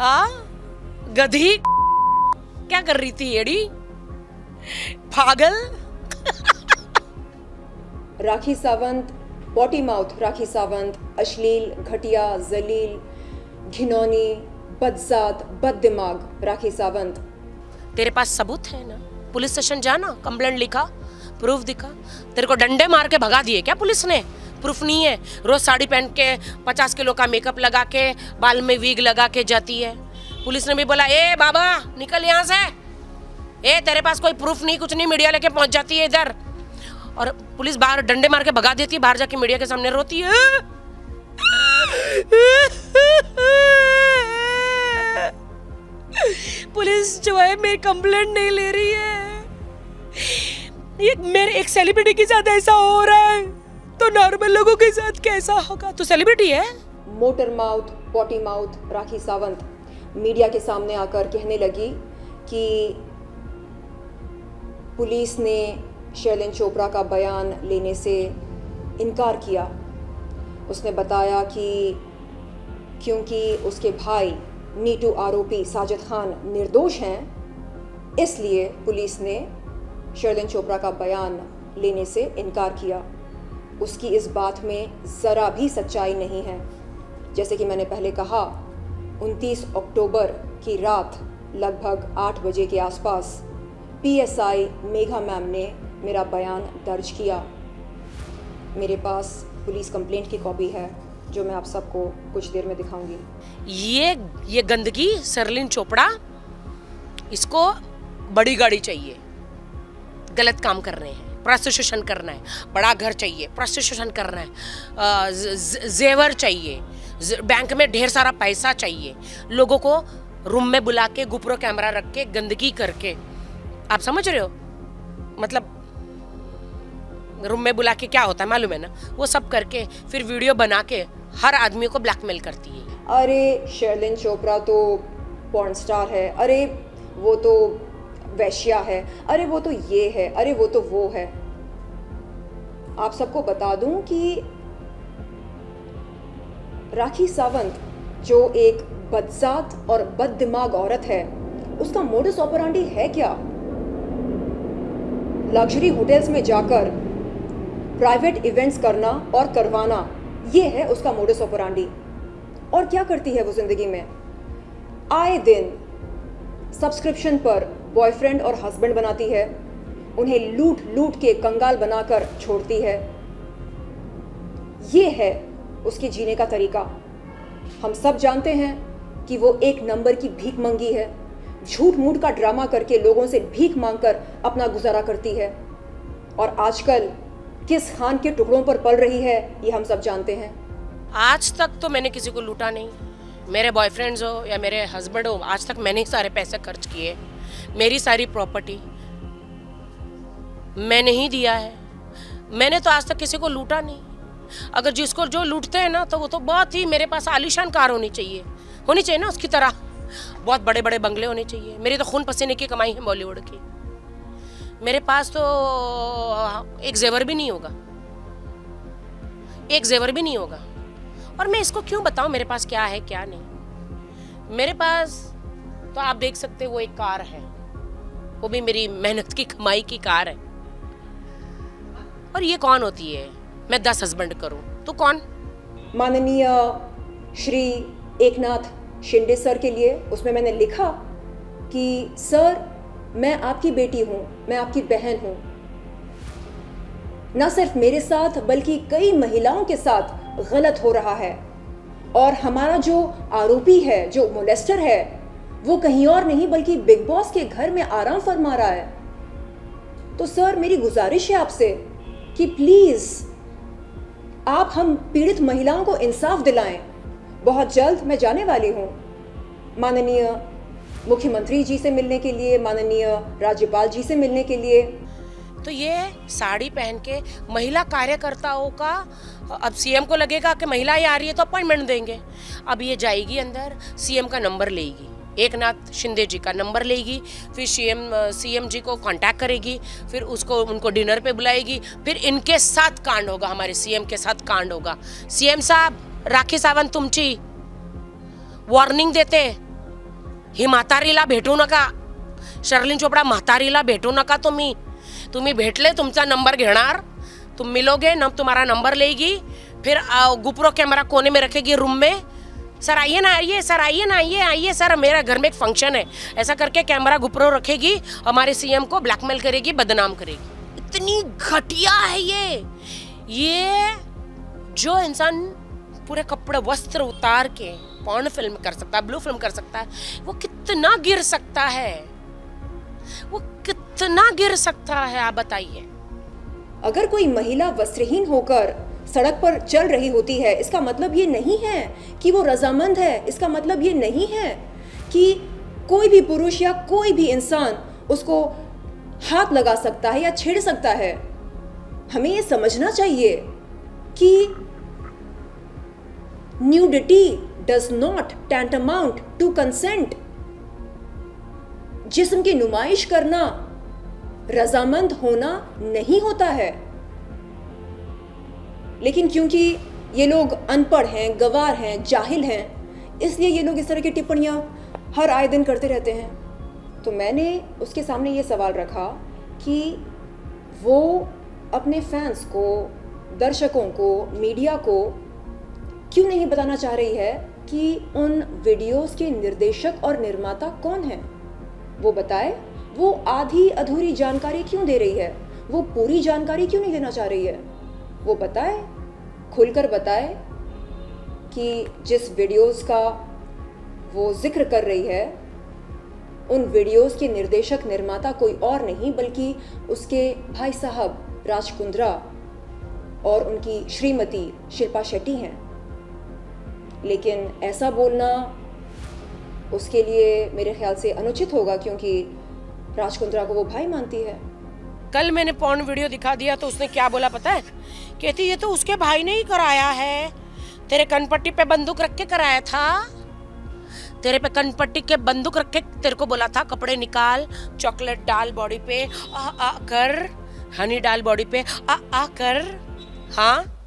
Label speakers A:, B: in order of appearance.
A: आ? गधी? क्या कर रही थी एड़ी? पागल?
B: राखी सावंत पॉटी माउथ राखी सावंत अश्लील घटिया जलील घिनौनी बदजात बद दिमाग राखी सावंत।
A: तेरे पास सबूत है ना? पुलिस स्टेशन जाना कंप्लेंट लिखा प्रूफ दिखा। तेरे को डंडे मार के भगा दिए क्या पुलिस ने? प्रूफ नहीं है। रोज साड़ी पहन के पचास किलो का मेकअप लगा के, बाल में वीग लगा के जाती है। पुलिस ने भी बोला, ए, बाबा, निकल यहाँ से। ए, तेरे पास कोई प्रूफ नहीं, कुछ नहीं मीडिया लेके पहुँच जाती है इधर। और पुलिस बाहर डंडे मार के भगा देती है, बाहर जाके मीडिया के सामने रोती है। पुलिस जो है, मेरी कंप्लेंट नहीं ले रही है। ये मेरे एक सेलिब्रिटी के साथ ऐसा हो रहा है। नॉर्मल लोगों के साथ कैसा होगा? तो सेलिब्रिटी है।
B: Motor mouth potty mouth, Rakhi Sawant. Media के सामने आकर कहने लगी कि पुलिस ने शैलन चोपड़ा का बयान लेने से इनकार किया। उसने बताया कि क्योंकि उसके भाई नीटू आरोपी साजिद खान निर्दोष हैं, इसलिए पुलिस ने शर्लिन चोपड़ा का बयान लेने से इनकार किया। उसकी इस बात में ज़रा भी सच्चाई नहीं है। जैसे कि मैंने पहले कहा 29 अक्टूबर की रात लगभग 8 बजे के आसपास पीएसआई मेघा मैम ने मेरा बयान दर्ज किया। मेरे पास पुलिस कंप्लेंट की कॉपी है, जो मैं आप सबको कुछ देर में दिखाऊँगी।
A: ये ये गंदगी, सरलिन चोपड़ा, इसको बड़ी गाड़ी चाहिए। गलत काम कर रहे हैं। प्रोस्टिट्यूशन करना है। बड़ा घर चाहिए प्रोस्टिट्यूशन करना है। जेवर चाहिए बैंक में ढेर सारा पैसा चाहिए। लोगों को रूम में बुला के, गुपरो कैमरा रख के, गंदगी करके। आप समझ रहे हो? मतलब रूम में बुला के क्या होता है मालूम है ना? वो सब करके, फिर वीडियो बना के हर आदमी को ब्लैकमेल करती है।
B: अरे शर्लिन चोपड़ा तो पॉर्न स्टार है। अरे, वो तो वैश्या है, अरे वो तो ये है, अरे वो तो वो है। आप सबको बता दूँ कि राखी सावंत, जो एक बदसात और बद दिमाग औरत है, उसका मोडस ऑपरांडी है क्या? लग्जरी होटल्स में जाकर प्राइवेट इवेंट्स करना और करवाना, ये है उसका मोडस ऑपरांडी और क्या करती है वो ज़िंदगी में? आए दिन सब्सक्रिप्शन पर बॉयफ्रेंड और हस्बैंड बनाती है, उन्हें लूट लूट के कंगाल बनाकर छोड़ती है। ये है उसके जीने का तरीका। हम सब जानते हैं कि वो एक नंबर की भीख मंगी है। झूठ मूठ का ड्रामा करके लोगों से भीख मांगकर अपना गुजारा करती है। और आजकल किस खान के टुकड़ों पर पल रही है, ये हम सब जानते हैं।
A: आज तक तो मैंने किसी को लूटा नहीं। मेरे बॉयफ्रेंड्स हो या मेरे हस्बैंड हो, आज तक मैंने सारे पैसे खर्च किए। मेरी सारी प्रॉपर्टी मैंने ही दिया है। मैंने तो आज तक किसी को लूटा नहीं। अगर जिसको जो लूटते हैं ना तो वो तो बहुत ही मेरे पास आलिशान कार होनी चाहिए। होनी चाहिए ना उसकी तरह। बहुत बड़े बड़े बंगले होने चाहिए। मेरी तो खून पसीने की कमाई है बॉलीवुड की। मेरे पास तो एक जेवर भी नहीं होगा। एक जेवर भी नहीं होगा। और मैं इसको क्यों बताऊँ, मेरे पास क्या है, क्या नहीं? मेरे पास तो आप देख सकते वो एक कार है। वो भी मेरी मेहनत की, कमाई की कार है। और ये कौन होती है? मैं दस हस्बैंड करूँ। तो कौन?
B: माननीय श्री एकनाथ शिंदे सर के लिए उसमें मैंने लिखा कि, सर, मैं आपकी बेटी हूँ, मैं आपकी बहन हूँ। न सिर्फ़ मेरे साथ, बल्कि कई महिलाओं के साथ गलत हो रहा है। और हमारा जो आरोपी है, जो मोलेस्टर है वो कहीं और नहीं, बल्कि बिग बॉस के घर में आराम फरमा रहा है। तो सर, मेरी गुजारिश है आपसे कि प्लीज़, आप हम पीड़ित महिलाओं को इंसाफ दिलाएँ। बहुत जल्द मैं जाने वाली हूँ। माननीय मुख्यमंत्री जी से मिलने के लिए, माननीय राज्यपाल जी से मिलने के लिए।
A: तो ये साड़ी पहन के महिला कार्यकर्ताओं का, अब सीएम को लगेगा कि महिला आ रही है तो अपॉइंटमेंट देंगे। अब ये जाएगी अंदर सीएम का नंबर लेगी। एक नाथ शिंदे जी का नंबर लेगी, फिर सीएम सीएम जी को कांटेक्ट करेगी, फिर उसको, उनको डिनर पे बुलाएगी, फिर इनके साथ कांड होगा, हमारे सीएम के साथ कांड होगा। सीएम साहब, राखी सावंत तुमची वार्निंग देते ही म्हातारीला भेटू नका, शर्लिन चोपडा म्हातारीला भेटू नका तुम्ही तुम्ही भेटले, तुमचा नंबर घेणार, तुम मिलोगे, न तुम्हारा नंबर लेगी, फिर गुपरो कैमरा कोने में रखेगी रूम में सर, आइए ना, आइए, सर, आइए ना, आइए आइए, सर, मेरा घर में एक फ़ंक्शन है। ऐसा करके कैमरा गुपरो रखेगी, हमारे सीएम को ब्लैकमेल करेगी, बदनाम करेगी। इतनी घटिया है ये। ये जो इंसान पूरे कपड़े वस्त्र उतार के पॉर्न फ़िल्म कर सकता है ब्लू फ़िल्म कर सकता है, वो कितना गिर सकता है? वो कितना गिर सकता है, आप बताइए।
B: अगर कोई महिला वस्त्रहीन होकर सड़क पर चल रही होती है, इसका मतलब ये नहीं है कि वो रजामंद है, इसका मतलब ये नहीं है कि कोई भी पुरुष या कोई भी इंसान उसको हाथ लगा सकता है या छेड़ सकता है। हमें ये समझना चाहिए कि nudity does not tent amount to consent जिसम की नुमाइश करना रजामंद होना नहीं होता है। लेकिन क्योंकि ये लोग अनपढ़ हैं, गवार हैं, जाहिल हैं, इसलिए ये लोग इस तरह की टिप्पणियाँ हर आए दिन करते रहते हैं। तो मैंने उसके सामने ये सवाल रखा कि वो अपने फैंस को, दर्शकों को मीडिया को क्यों नहीं बताना चाह रही है कि उन वीडियोस के निर्देशक और निर्माता कौन हैं? वो बताए, वो आधी अधूरी जानकारी क्यों दे रही है? वो पूरी जानकारी क्यों नहीं देना चाह रही है? वो बताए, खुलकर बताए कि जिस वीडियोस का वो ज़िक्र कर रही है, उन वीडियोस के निर्देशक निर्माता कोई और नहीं, बल्कि उसके भाई साहब राज कुंद्रा और उनकी श्रीमती शिल्पा शेट्टी हैं। लेकिन ऐसा बोलना उसके लिए मेरे ख्याल से अनुचित होगा, क्योंकि राज कुंद्रा को वो भाई मानती है।
A: कल मैंने पौन वीडियो दिखा दिया तो उसने क्या बोला पता है? कहती, ये तो उसके भाई ने ही कराया है। तेरे कनपट्टी पे बंदूक रख के कराया था। तेरे पे कनपट्टी के बंदूक रख के तेरे को बोला था, कपड़े निकाल, चॉकलेट डाल बॉडी पे, आ आ, कर। हनी डाल बॉडी पे, आ आ, कर। हाँ?